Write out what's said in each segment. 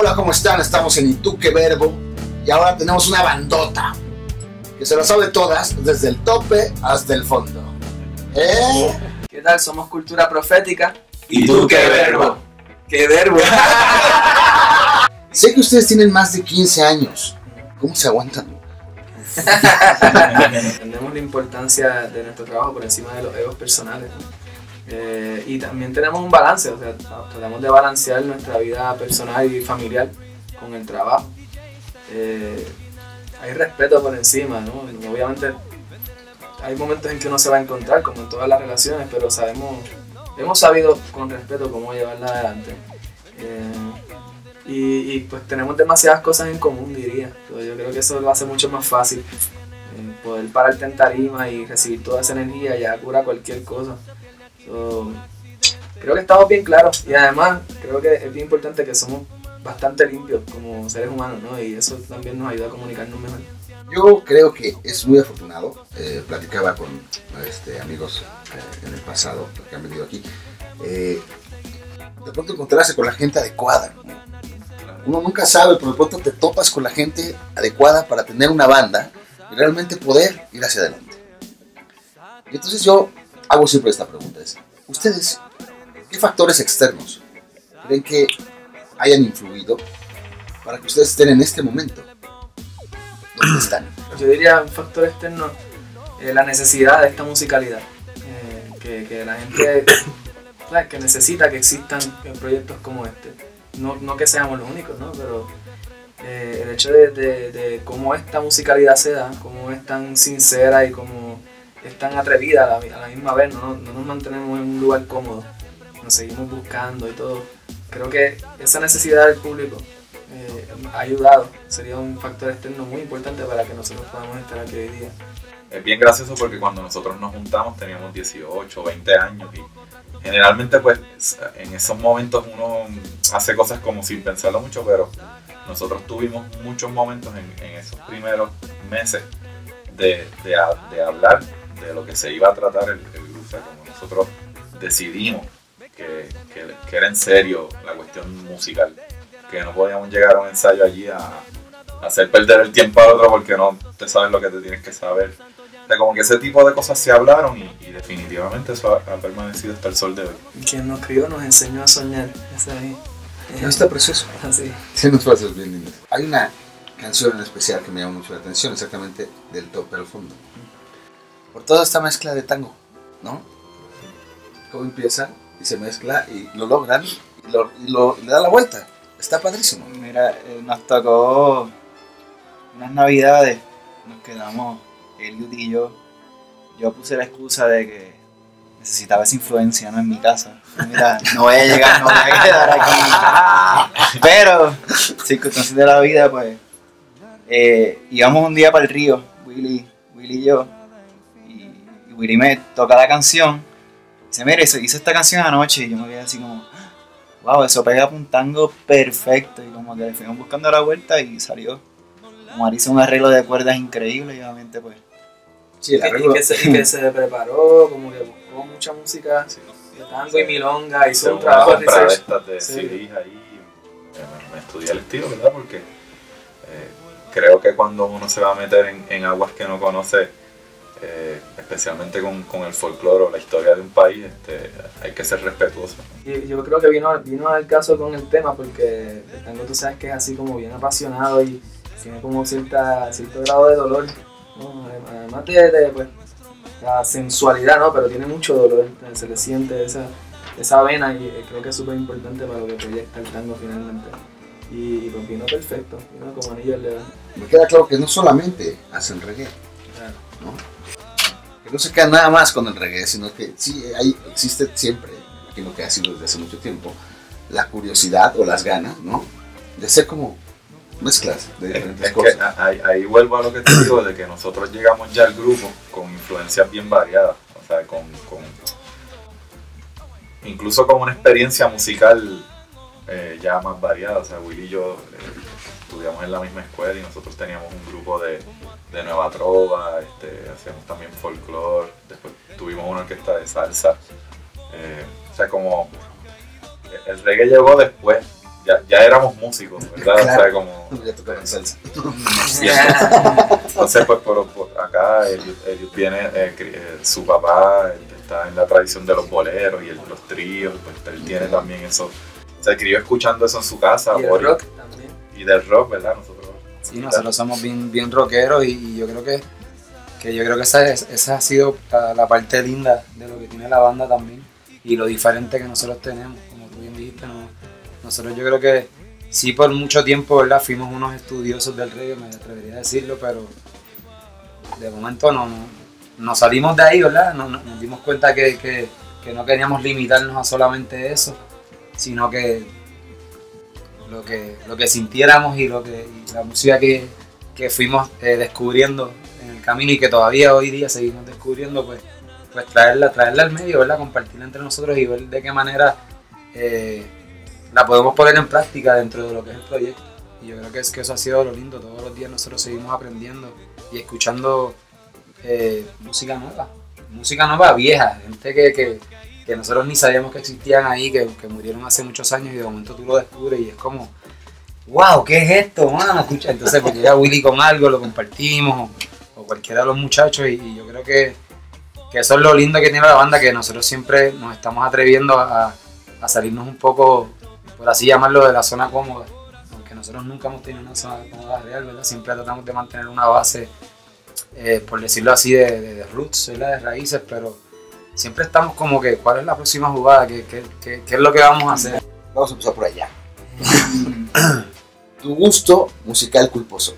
Hola, ¿cómo están? Estamos en Ituque Verbo y ahora tenemos una bandota que se la sabe todas, desde el tope hasta el fondo. ¿Eh? ¿Qué tal? Somos Cultura Profética. ¿Y tú qué verbo? ¿Qué verbo? Sé que ustedes tienen más de 15 años. ¿Cómo se aguantan? Entendemos la importancia de nuestro trabajo por encima de los egos personales. Eh, y también tenemos un balance, o sea, tratamos de balancear nuestra vida personal y familiar con el trabajo. Eh, hay respeto por encima, ¿no? Obviamente hay momentos en que uno se va a encontrar, como en todas las relaciones, pero sabemos, hemos sabido con respeto cómo llevarla adelante. Eh, y, pues tenemos demasiadas cosas en común, diría. Pero yo creo que eso lo hace mucho más fácil. poder pararte en tarima y recibir toda esa energía ya cura cualquier cosa. Creo que estamos bien claros y además creo que es bien importante que somos bastante limpios como seres humanos, ¿no? Y eso también nos ayuda a comunicarnos mejor. Yo creo que es muy afortunado. Eh, platicaba con este, amigos eh, en el pasado que han venido aquí. Eh, de pronto encontrarse con la gente adecuada. Uno nunca sabe, pero de pronto te topas con la gente adecuada para tener una banda y realmente poder ir hacia adelante. Y entonces yo hago siempre esta pregunta. Es, ¿Ustedes qué factores externos creen que hayan influido para que ustedes estén en este momento? ¿Dónde están? Yo diría un factor externo, eh, la necesidad de esta musicalidad. Eh, que, que, la gente que necesita que existan proyectos como este. No, no que seamos los únicos, ¿no? pero eh, el hecho de, de, de, cómo esta musicalidad se da, cómo es tan sincera y cómo es tan atrevida a la, a la misma vez, no, no nos mantenemos en un lugar cómodo, nos seguimos buscando y todo creo que esa necesidad del público eh, ha ayudado, sería un factor externo muy importante para que nosotros podamos estar aquí hoy día. Es bien gracioso porque cuando nosotros nos juntamos teníamos 18, 20 años y generalmente pues en esos momentos uno hace cosas como sin pensarlo mucho, pero nosotros tuvimos muchos momentos en, en esos primeros meses de, de, de, hablar de lo que se iba a tratar el, el grupo, como nosotros decidimos que, que, era en serio la cuestión musical, que no podíamos llegar a un ensayo allí a, hacer perder el tiempo al otro porque no te sabes lo que te tienes que saber. O sea, como que ese tipo de cosas se hablaron y, y definitivamente eso ha, ha, permanecido hasta el sol de hoy. Quien nos crió nos enseñó a soñar. Ese ahí. No está precioso. Así. Sí, nos pasos bien lindos. Hay una canción en especial que me llama mucho la atención, exactamente del top al fondo. Por toda esta mezcla de tango, ¿no? ¿Cómo empieza? y se mezcla y lo logran y, lo, y lo, le da la vuelta. Está padrísimo. Mira, eh, nos tocó unas navidades, nos quedamos él y yo. Yo puse la excusa de que necesitaba esa influencia ¿no? en mi casa. Mira, no voy a llegar, no voy a quedar aquí. Pero, circunstancias de la vida, pues, eh, íbamos un día para el río, Willy, Willy y yo, me toca la canción Dice, mire, se hizo esta canción anoche y yo me quedé así como, wow, eso pega un tango perfecto. Y como que fuimos buscando la vuelta y salió. Omar hizo un arreglo de cuerdas increíble y obviamente pues... Sí, el arreglo. Y que, se, y que se preparó, como que buscó mucha música sí. de tango sí. y milonga, hizo un trabajo de estas de sí. CDs ahí, me, me, estudié el estilo, ¿verdad? Porque eh, creo que cuando uno se va a meter en, en aguas que no conoce, eh, especialmente con, con el folclore o la historia de un país, este, hay que ser respetuoso. Y yo creo que vino, vino al caso con el tema porque el tango tú sabes que es así como bien apasionado y tiene como cierta, cierto grado de dolor, ¿no? además de, de pues, la sensualidad, ¿no? pero tiene mucho dolor, se le siente esa, esa vena y creo que es súper importante para lo que proyecta el tango finalmente. Y, pues vino perfecto, vino como anillo al dedo. Me queda claro que no solamente hacen reggae, Claro. ¿no? Que no se queda nada más con el reggae, sino que sí hay, existe siempre, lo que ha sido desde hace mucho tiempo, la curiosidad o las ganas, ¿no? De ser como mezclas de diferentes es cosas. Que ahí, ahí, vuelvo a lo que te digo, de que nosotros llegamos ya al grupo con influencias bien variadas, o sea, con, con incluso con una experiencia musical eh, ya más variada, o sea, Willy y yo eh, estudiamos en la misma escuela y nosotros teníamos un grupo de, de nueva trova, este, hacíamos también folclore, después tuvimos una orquesta de salsa, eh, o sea, como el reggae llegó después, ya, ya éramos músicos, ¿verdad? O sea, Claro. como... Ya tocaban salsa. entonces, pues por, por acá Eliud viene, eh, eh, su papá está en la tradición de los boleros y el- los tríos, pues él tiene también eso. Se crió escuchando eso en su casa. Y el rock también. Y del rock, ¿verdad? Nosotros. Sí, nosotros somos bien, bien rockeros y, y yo creo que, que yo creo que esa, es- esa ha sido la, la parte linda de lo que tiene la banda también y lo diferente que nosotros tenemos, como tú bien dijiste, ¿no? nosotros yo creo que sí por mucho tiempo, ¿verdad? Fuimos unos estudiosos del reggae, me atrevería a decirlo, pero de momento no, no, nos salimos de ahí, ¿verdad? Nos, nos- nos dimos cuenta que, que- que no queríamos limitarnos a solamente eso, sino que lo que, lo que sintiéramos y, lo que, la música que, que fuimos eh, descubriendo en el camino y que todavía hoy día seguimos descubriendo, pues, pues traerla, traerla al medio, ¿verdad? compartirla entre nosotros y ver de qué manera eh, la podemos poner en práctica dentro de lo que es el proyecto. Y yo creo que, es, que eso ha sido lo lindo, todos los días nosotros seguimos aprendiendo y escuchando eh, música nueva, música nueva vieja, gente que, que nosotros ni sabíamos que existían ahí, que, que murieron hace muchos años y de momento tú lo descubres y es como, wow, ¿qué es esto, mano? Entonces pues llega Willy con algo, lo compartimos, o, cualquiera de los muchachos y, yo creo que, que eso es lo lindo que tiene la banda, que nosotros siempre nos estamos atreviendo a, a salirnos un poco, por así llamarlo, de la zona cómoda, aunque nosotros nunca hemos tenido una zona cómoda real, ¿verdad? Siempre tratamos de mantener una base, eh, por decirlo así, de roots, ¿verdad? De raíces, pero siempre estamos como que, ¿cuál es la próxima jugada? ¿Qué, qué, qué- qué es lo que vamos a hacer? Vamos a empezar por allá. tu gusto musical culposo.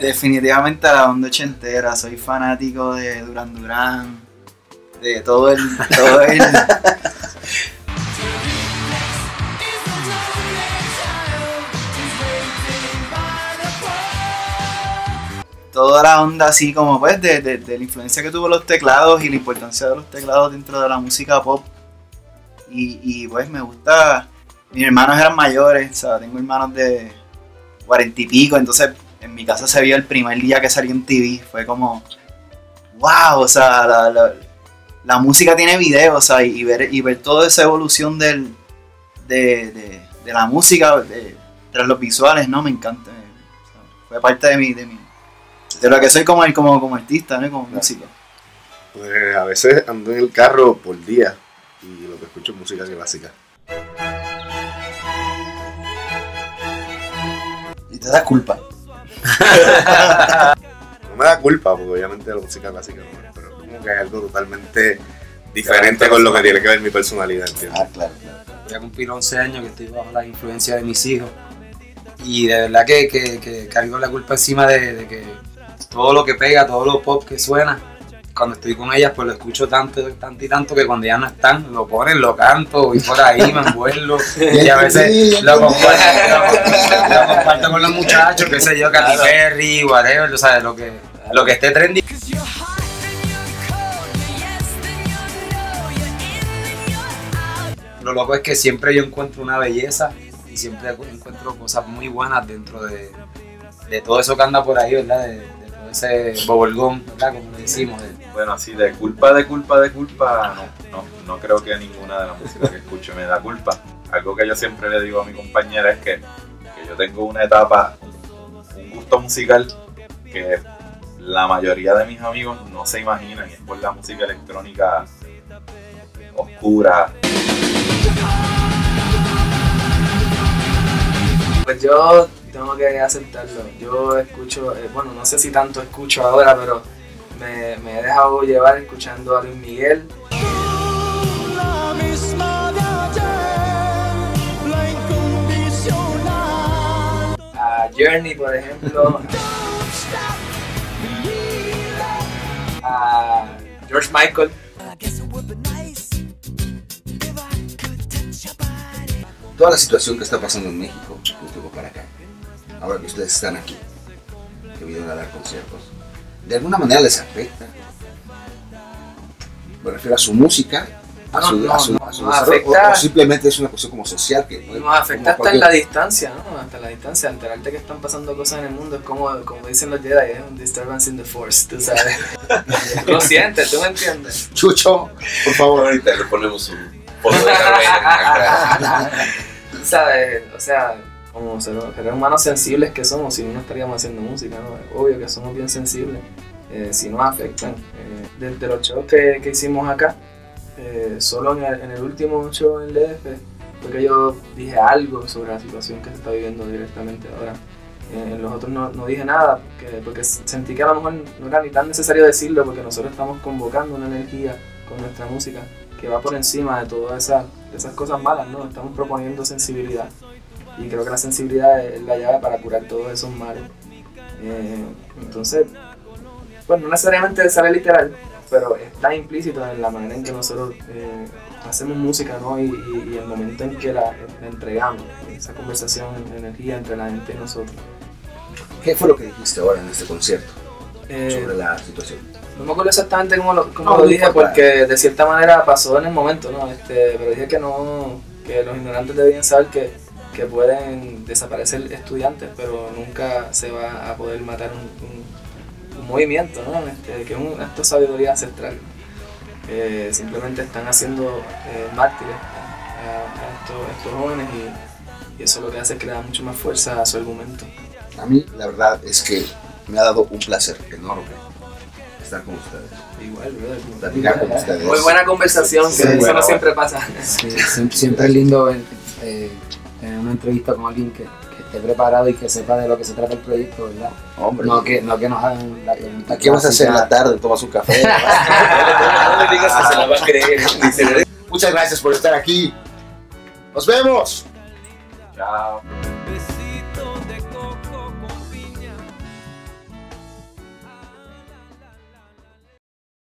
Definitivamente la onda ochentera, soy fanático de Duran Duran, de todo el, todo el, toda la onda así como pues de, de- de la influencia que tuvo los teclados y la importancia de los teclados dentro de la música pop. Y, y, pues me gusta, mis hermanos eran mayores, o sea, tengo hermanos de cuarenta y pico, entonces en mi casa se vio el primer día que salió en TV, fue como, wow, o sea, la, la- la música tiene video, o sea, y ver, y ver toda esa evolución del, de, de- de la música de- tras los visuales, ¿no? Me encanta. o sea, fue parte de mi, de mi, de lo que soy como, como, como artista, ¿no? Como músico. Pues a veces ando en el carro por día y lo que escucho es música clásica. Y te da culpa. No me da culpa, porque obviamente la música clásica no es, pero como que es algo totalmente diferente con lo que tiene que ver mi personalidad, ¿entiendes? Ah, claro, claro. voy a cumplir 11 años que estoy bajo la influencia de mis hijos y de verdad que, que, que cargo la culpa encima de, de que todo lo que pega, todo lo pop que suena, cuando estoy con ellas pues lo escucho tanto, tanto y tanto que cuando ya no están lo ponen, lo canto, voy por ahí, me envuelvo y a veces lo comparto, lo, lo comparto con los muchachos, qué sé yo, Katy Perry, whatever, o sea, lo que, lo que esté trendy. Lo loco es que siempre yo encuentro una belleza y siempre encuentro cosas muy buenas dentro de, de todo eso que anda por ahí, ¿verdad? De, de todo ese bobolgón, ¿verdad? Como le decimos. de- Bueno, así de culpa, de culpa, de culpa, no, no, no creo que ninguna de las músicas que escucho me da culpa. Algo que yo siempre le digo a mi compañera es que, que yo tengo una etapa, un gusto musical que la mayoría de mis amigos no se imaginan y es por la música electrónica oscura. Pues yo tengo que aceptarlo. Yo escucho, eh, bueno, no sé si tanto escucho ahora, pero me, me he dejado llevar escuchando a Luis Miguel. A Journey, por ejemplo. A George Michael. Toda la situación que está pasando en México, ahora que ustedes están aquí, que vinieron a dar conciertos, ¿de alguna manera les afecta? Me refiero a su música, a No, su, no, a su, no, a su afecta- o, o simplemente es una cuestión como social que Nos afecta hasta en la distancia, ¿no? Hasta la distancia, enterarte que están pasando cosas en el mundo es como, como dicen los Jedi, es un disturbance in the force, tú sabes. Lo sientes, ¿tú me entiendes? Chucho, por favor. Ahorita le ponemos un de la. ¿sabes? O sea, como seres seres humanos sensibles que somos, si no, no estaríamos haciendo música, ¿no? Obvio que somos bien sensibles, eh, si nos afectan. Eh, desde los shows que, que hicimos acá, eh, solo en el, en el último show en DF, fue que yo dije algo sobre la situación que se está viviendo directamente ahora. Eh, en los otros no, no dije nada, porque, porque sentí que a lo mejor no era ni tan necesario decirlo, porque nosotros estamos convocando una energía con nuestra música que va por encima de todas esas, esas cosas malas, ¿no? Estamos proponiendo sensibilidad y creo que la sensibilidad es la llave para curar todos esos males. Eh, entonces, pues no necesariamente sale literal, pero está implícito en la manera en que nosotros eh, hacemos música, ¿no? Y, y- y el momento en que la, la entregamos, esa conversación, energía entre la gente y nosotros. ¿Qué fue lo que dijiste ahora en este concierto Eh, sobre la situación? No me acuerdo exactamente cómo lo, cómo No, lo dije, porque de cierta manera pasó en el momento, ¿no? Este, pero dije que no, que los ignorantes debían saber que, que pueden desaparecer estudiantes, pero nunca se va a poder matar un, un- un movimiento, ¿no? Este, que es un acto de sabiduría ancestral. Eh, simplemente están haciendo eh, mártires a, a estos, a estos jóvenes y, y eso lo que hace es que le da mucho más fuerza a su argumento. A mí, la verdad es que me ha dado un placer enorme estar con ustedes. Igual, brother. Platicar con ustedes. Muy buena conversación, Sí, que eso bueno, no siempre pasa. Sí, siempre, siempre es lindo eh, tener una entrevista con alguien que, que esté preparado y que sepa de lo que se trata el proyecto, ¿verdad? Hombre, No que, no que nos hagan la pregunta. ¿qué vas a hacer en la tarde? ¿Tomas un café? No me digas que se la va a creer. Muchas gracias por estar aquí. Nos vemos. Chao.